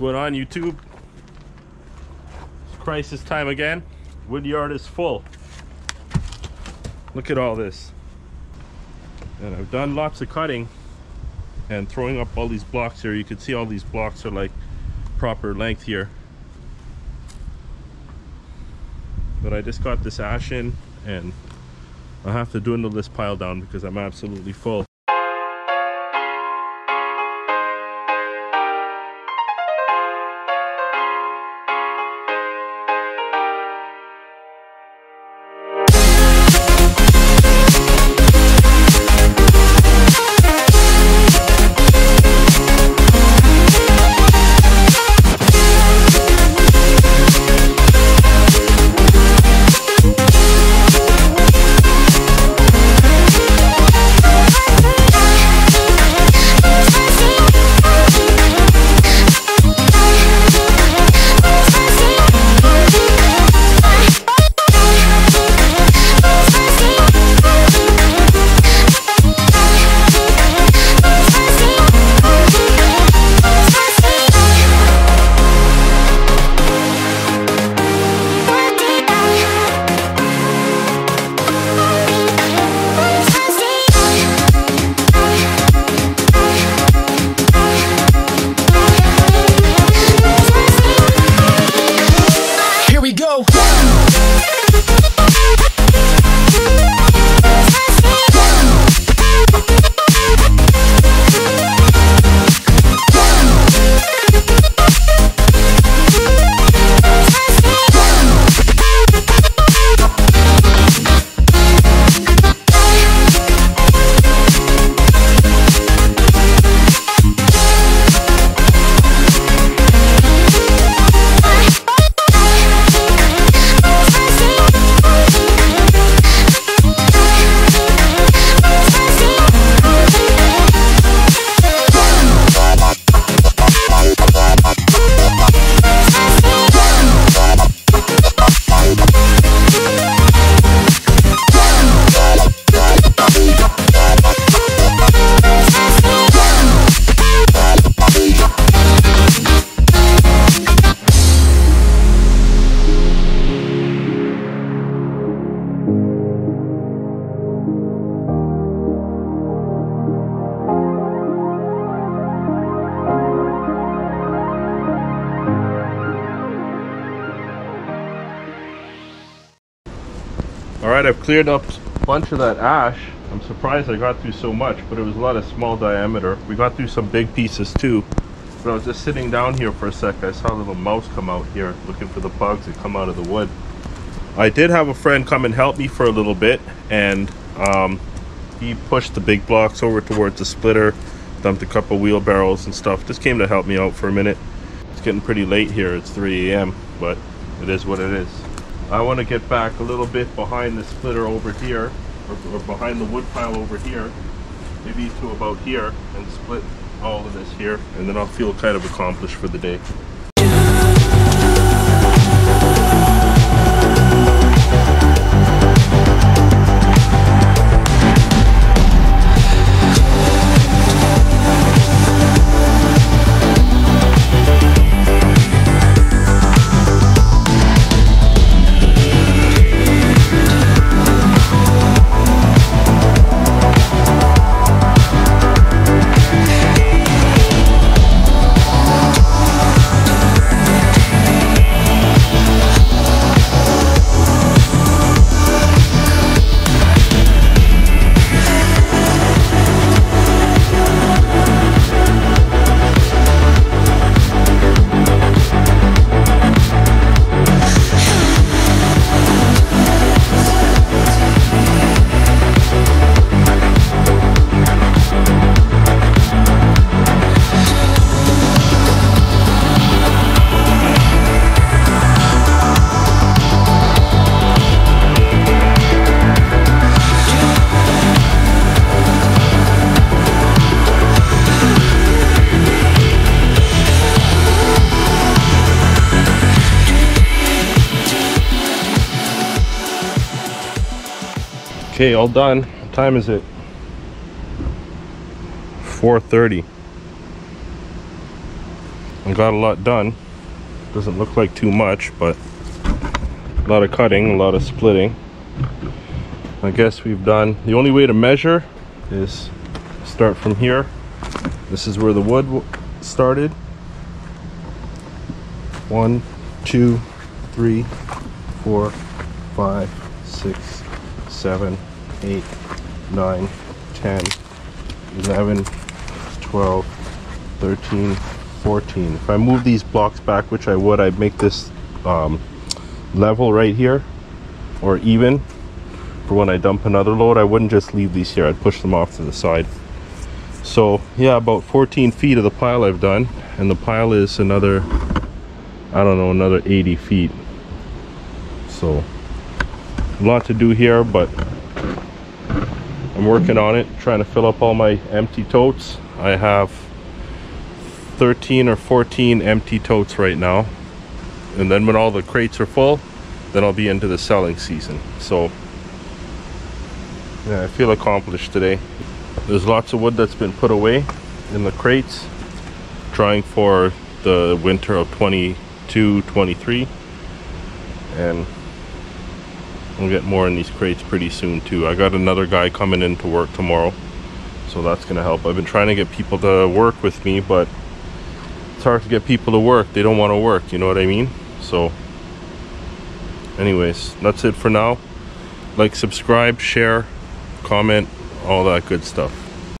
going on YouTube? It's crisis time again. Wood yard is full. Look at all this. And I've done lots of cutting and throwing up all these blocks here. You can see all these blocks are like proper length here. But I just got this ash in and I'll have to dwindle this pile down because I'm absolutely full. I've cleared up a bunch of that ash. I'm surprised I got through so much, but it was a lot of small diameter. We got through some big pieces too. But I was just sitting down here for a sec. I saw a little mouse come out here looking for the bugs that come out of the wood. I did have a friend come and help me for a little bit, and um, he pushed the big blocks over towards the splitter, dumped a couple wheelbarrows and stuff. Just came to help me out for a minute. It's getting pretty late here. It's 3 a.m., but it is what it is. I want to get back a little bit behind the splitter over here, or, or behind the wood pile over here, maybe to about here, and split all of this here, and then I'll feel kind of accomplished for the day. Okay, all done. What time is it? 4.30. I got a lot done. Doesn't look like too much, but a lot of cutting, a lot of splitting. I guess we've done, the only way to measure is start from here. This is where the wood started. One, two, three, four, five, six, seven, eight, nine, ten, eleven, twelve, thirteen, fourteen. If I move these blocks back, which I would, I'd make this um, level right here or even for when I dump another load. I wouldn't just leave these here, I'd push them off to the side. So, yeah, about 14 feet of the pile I've done, and the pile is another, I don't know, another 80 feet. So, a lot to do here, but I'm working on it, trying to fill up all my empty totes. I have 13 or 14 empty totes right now. And then when all the crates are full, then I'll be into the selling season. So, yeah, I feel accomplished today. There's lots of wood that's been put away in the crates, trying for the winter of 22, 23. And we'll get more in these crates pretty soon too. I got another guy coming in to work tomorrow, so that's gonna help. I've been trying to get people to work with me, but it's hard to get people to work. They don't want to work, you know what I mean? So, anyways, that's it for now. Like, subscribe, share, comment, all that good stuff.